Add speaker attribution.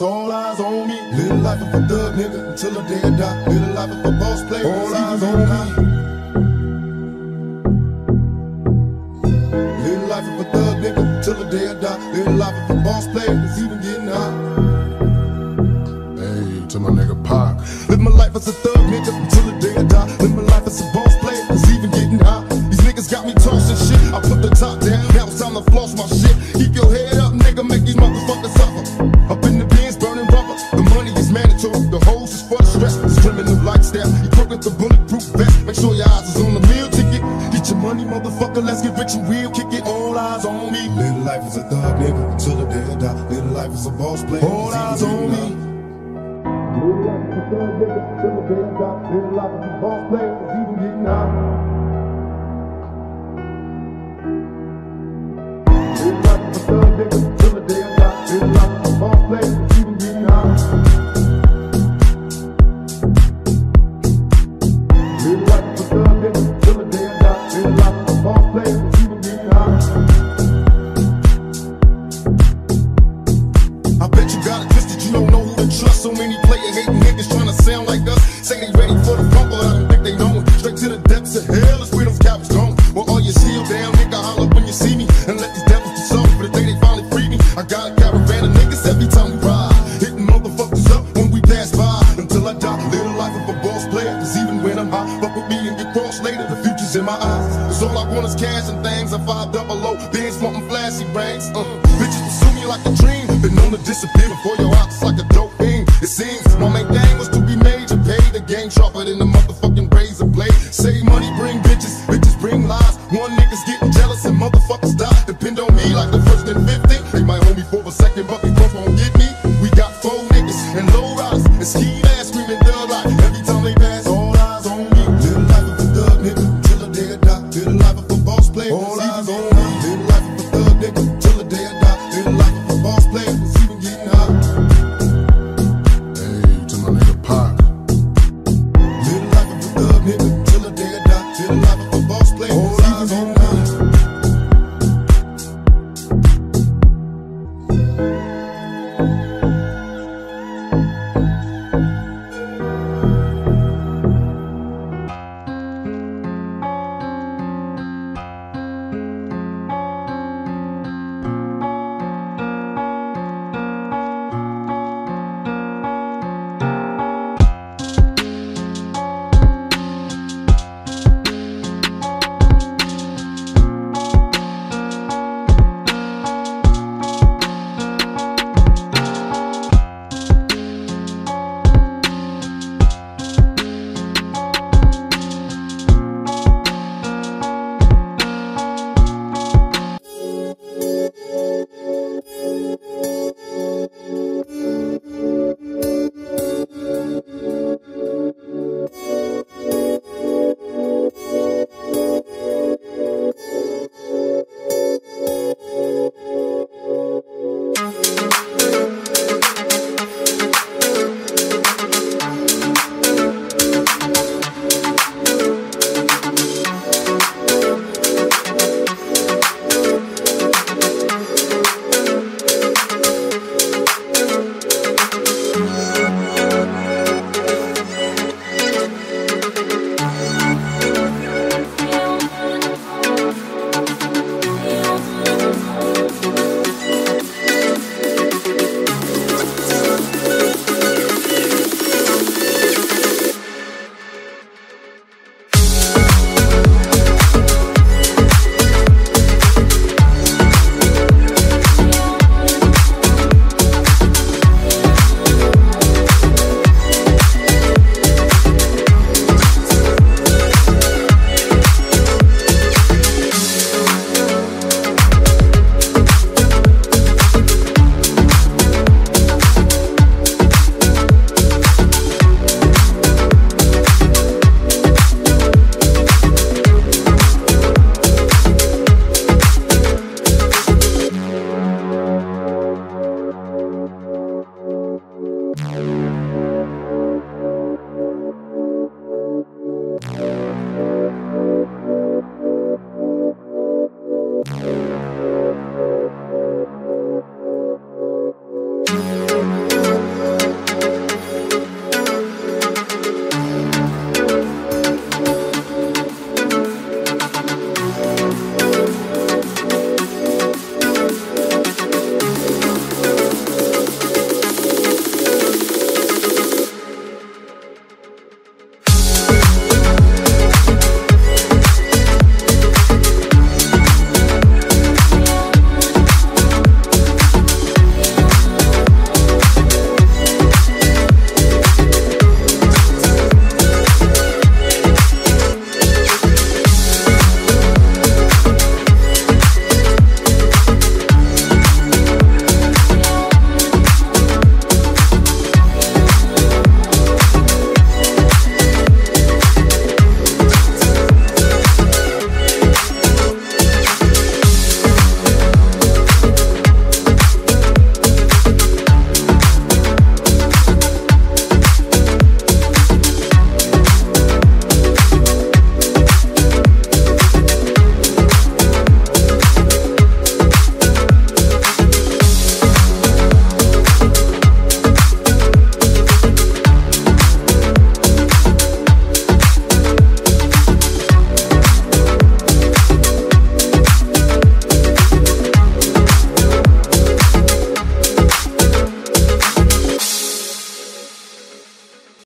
Speaker 1: It's all eyes on me. Live Little life of a thug nigga until the day I die. Live Little life of a boss player. All eyes on me. Live Little life of a thug nigga until the day I die. Live Little life of a boss player It's even getting hot. Hey, to my nigga Pac. Live my life as a thug nigga until the game got big love. Boss players, I got a caravan of niggas every time we ride. Hitting motherfuckers up when we pass by. Until I die, live the life of a boss player. Cause even when I'm high, fuck with me and get cross later. The future's in my eyes. Cause all I want is cash and things.